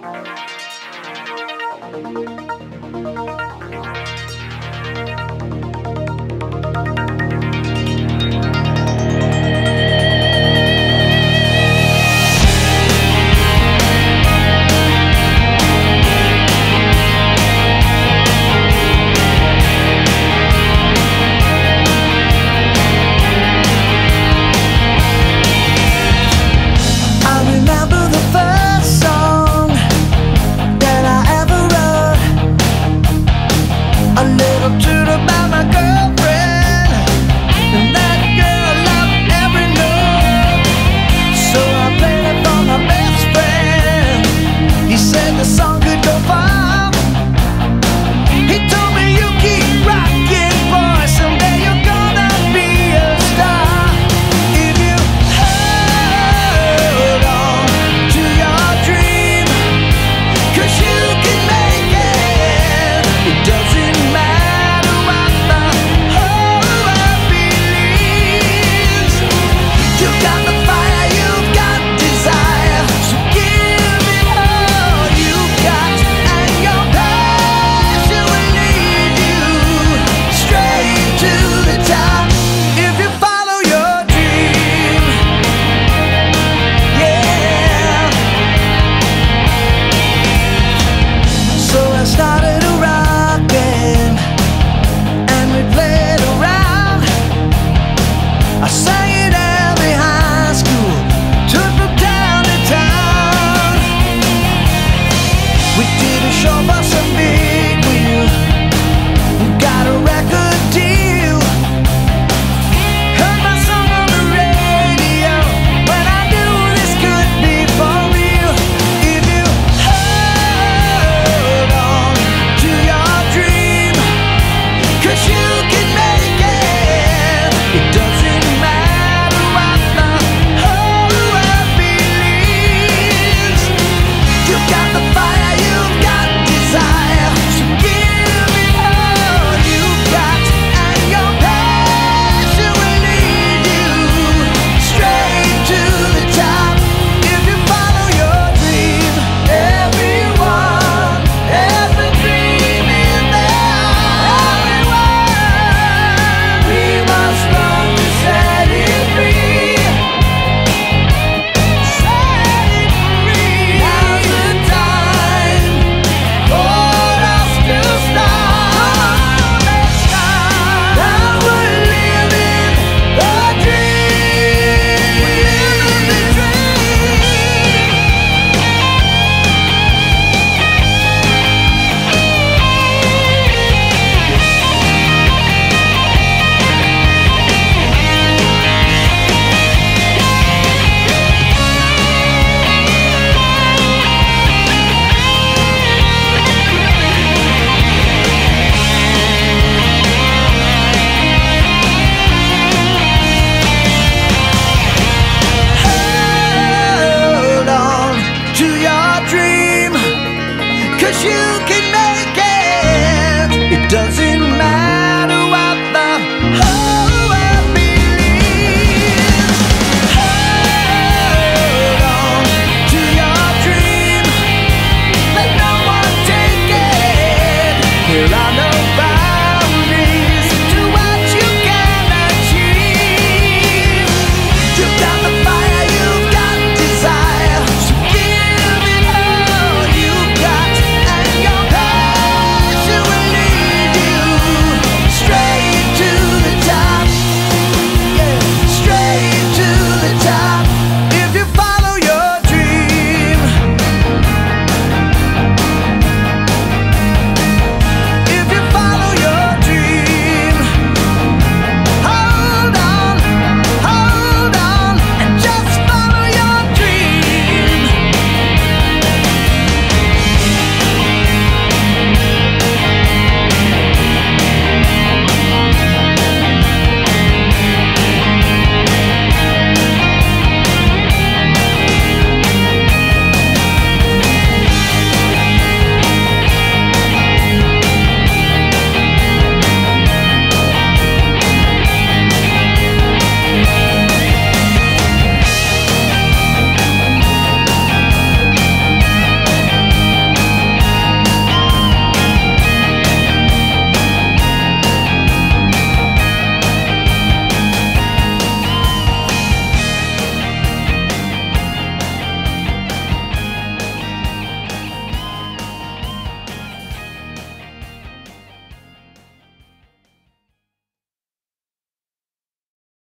We did a show